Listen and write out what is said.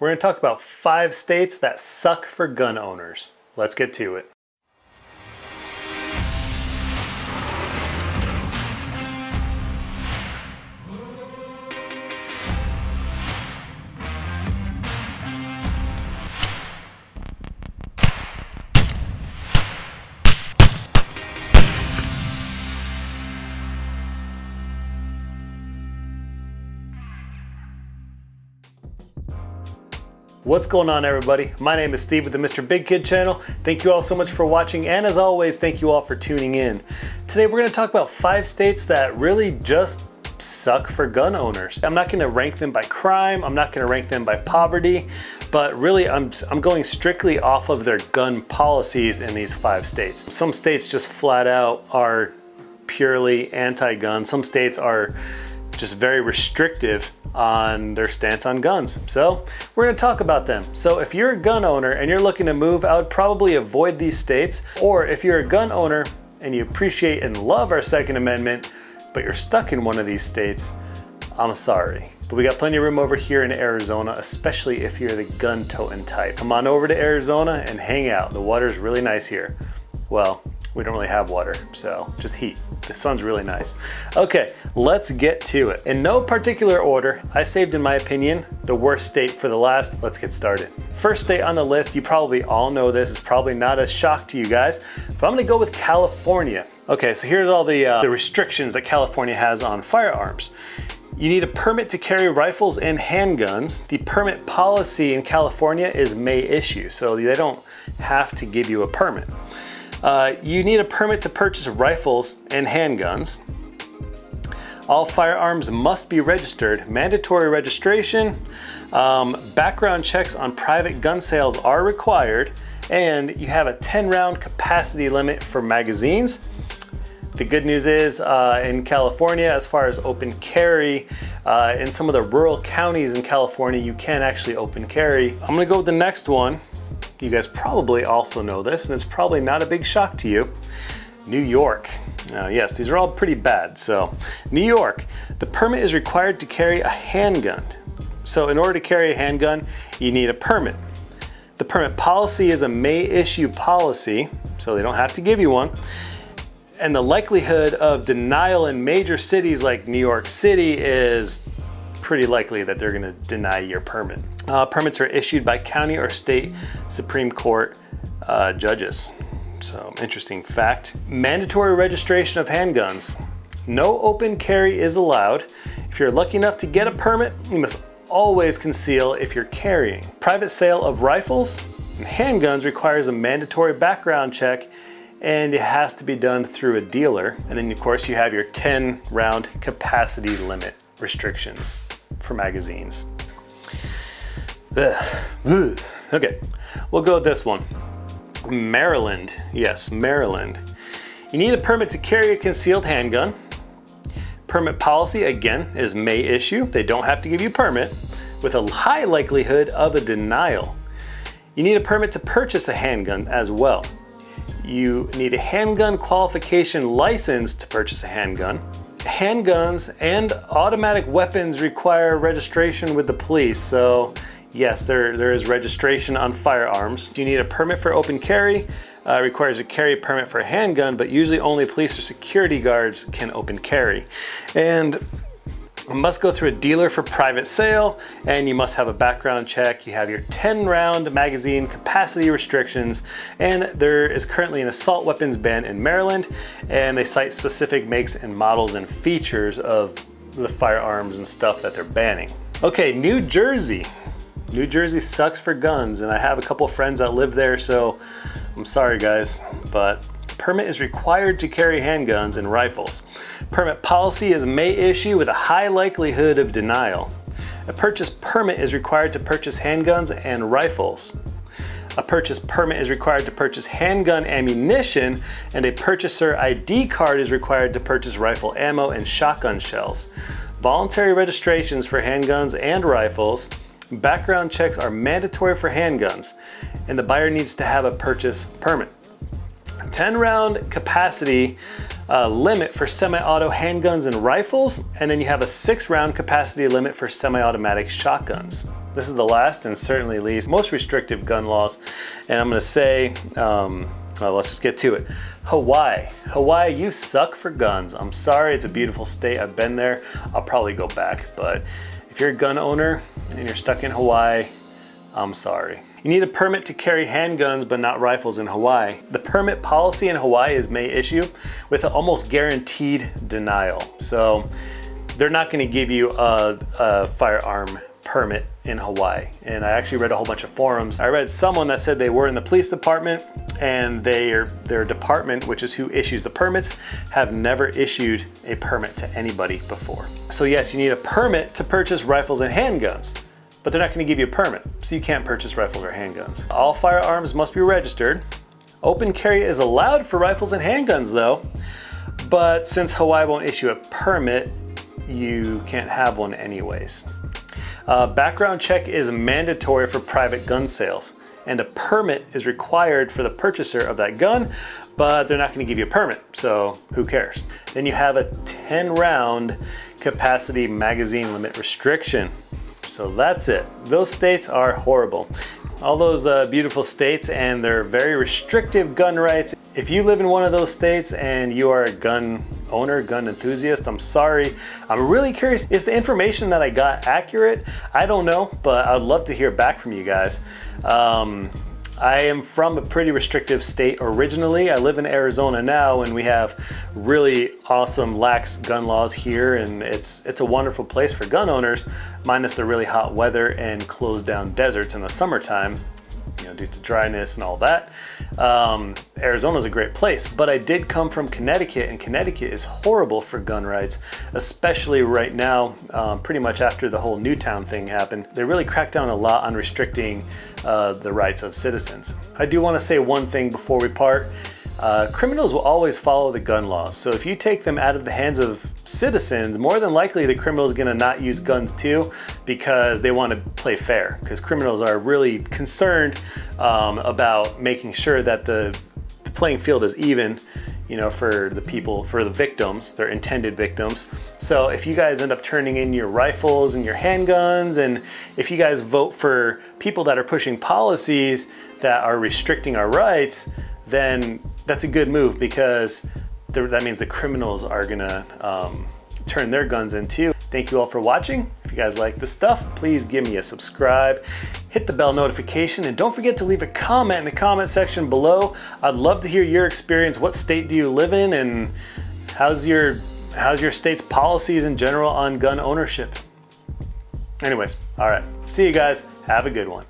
We're going to talk about five states that suck for gun owners. Let's get to it. What's going on everybody? My name is Steve with the Mr. Big Kid channel. Thank you all so much for watching and as always, thank you all for tuning in. Today we're gonna talk about five states that really just suck for gun owners. I'm not gonna rank them by crime, I'm not gonna rank them by poverty, but really I'm, I'm going strictly off of their gun policies in these five states. Some states just flat out are purely anti-gun. Some states are just very restrictive on their stance on guns. So we're gonna talk about them. So if you're a gun owner and you're looking to move, I would probably avoid these states. Or if you're a gun owner and you appreciate and love our Second Amendment, but you're stuck in one of these states, I'm sorry. But we got plenty of room over here in Arizona, especially if you're the gun toting type. Come on over to Arizona and hang out. The water's really nice here. Well, we don't really have water, so just heat. The sun's really nice. Okay, let's get to it. In no particular order, I saved, in my opinion, the worst state for the last. Let's get started. First state on the list, you probably all know this, is probably not a shock to you guys, but I'm gonna go with California. Okay, so here's all the, uh, the restrictions that California has on firearms. You need a permit to carry rifles and handguns. The permit policy in California is may issue, so they don't have to give you a permit. Uh, you need a permit to purchase rifles and handguns. All firearms must be registered. Mandatory registration. Um, background checks on private gun sales are required. And you have a 10 round capacity limit for magazines. The good news is uh, in California, as far as open carry, uh, in some of the rural counties in California, you can actually open carry. I'm gonna go with the next one. You guys probably also know this, and it's probably not a big shock to you. New York. Uh, yes, these are all pretty bad. So, New York, the permit is required to carry a handgun. So, in order to carry a handgun, you need a permit. The permit policy is a may issue policy, so they don't have to give you one. And the likelihood of denial in major cities like New York City is pretty likely that they're gonna deny your permit. Uh, permits are issued by county or state Supreme Court uh, judges. So interesting fact. Mandatory registration of handguns. No open carry is allowed. If you're lucky enough to get a permit, you must always conceal if you're carrying. Private sale of rifles and handguns requires a mandatory background check and it has to be done through a dealer. And then of course you have your 10 round capacity limit restrictions for magazines. Okay, we'll go with this one. Maryland, yes, Maryland. You need a permit to carry a concealed handgun. Permit policy, again, is may issue. They don't have to give you a permit with a high likelihood of a denial. You need a permit to purchase a handgun as well. You need a handgun qualification license to purchase a handgun handguns and automatic weapons require registration with the police. So yes, there, there is registration on firearms. Do you need a permit for open carry. Uh, requires a carry permit for a handgun, but usually only police or security guards can open carry. And must go through a dealer for private sale and you must have a background check. You have your 10 round magazine capacity restrictions and there is currently an assault weapons ban in Maryland and they cite specific makes and models and features of the firearms and stuff that they're banning. Okay, New Jersey. New Jersey sucks for guns and I have a couple friends that live there so I'm sorry guys, but permit is required to carry handguns and rifles. Permit policy is may issue with a high likelihood of denial. A purchase permit is required to purchase handguns and rifles. A purchase permit is required to purchase handgun ammunition, and a purchaser ID card is required to purchase rifle ammo and shotgun shells. Voluntary registrations for handguns and rifles. Background checks are mandatory for handguns, and the buyer needs to have a purchase permit. 10 round capacity uh, limit for semi-auto handguns and rifles, and then you have a six round capacity limit for semi-automatic shotguns. this is the last and certainly least most restrictive gun laws. And I'm gonna say, um, well, let's just get to it. Hawaii. Hawaii, you suck for guns. I'm sorry, it's a beautiful state. I've been there. I'll probably go back. But if you're a gun owner and you're stuck in Hawaii, I'm sorry. You need a permit to carry handguns but not rifles in Hawaii. The permit policy in Hawaii is may issue with an almost guaranteed denial. So they're not gonna give you a, a firearm permit in Hawaii. And I actually read a whole bunch of forums. I read someone that said they were in the police department and they are, their department, which is who issues the permits, have never issued a permit to anybody before. So yes, you need a permit to purchase rifles and handguns but they're not gonna give you a permit, so you can't purchase rifles or handguns. All firearms must be registered. Open carry is allowed for rifles and handguns though, but since Hawaii won't issue a permit, you can't have one anyways. Background check is mandatory for private gun sales and a permit is required for the purchaser of that gun, but they're not gonna give you a permit, so who cares? Then you have a 10 round capacity magazine limit restriction. So that's it. Those states are horrible. All those uh, beautiful states and their very restrictive gun rights. If you live in one of those states and you are a gun owner, gun enthusiast, I'm sorry. I'm really curious, is the information that I got accurate? I don't know, but I'd love to hear back from you guys. Um, I am from a pretty restrictive state originally. I live in Arizona now and we have really awesome lax gun laws here and it's it's a wonderful place for gun owners minus the really hot weather and closed down deserts in the summertime you know, due to dryness and all that. Um, Arizona is a great place, but I did come from Connecticut, and Connecticut is horrible for gun rights, especially right now, um, pretty much after the whole Newtown thing happened. They really cracked down a lot on restricting uh, the rights of citizens. I do want to say one thing before we part. Uh, criminals will always follow the gun laws. So if you take them out of the hands of citizens, more than likely the criminal is gonna not use guns too because they want to play fair. Because criminals are really concerned um, about making sure that the, the playing field is even you know, for the people, for the victims, their intended victims. So if you guys end up turning in your rifles and your handguns, and if you guys vote for people that are pushing policies that are restricting our rights, then that's a good move because that means the criminals are gonna um, turn their guns in too. Thank you all for watching. If you guys like this stuff, please give me a subscribe, hit the bell notification, and don't forget to leave a comment in the comment section below. I'd love to hear your experience. What state do you live in and how's your, how's your state's policies in general on gun ownership? Anyways, all right. See you guys. Have a good one.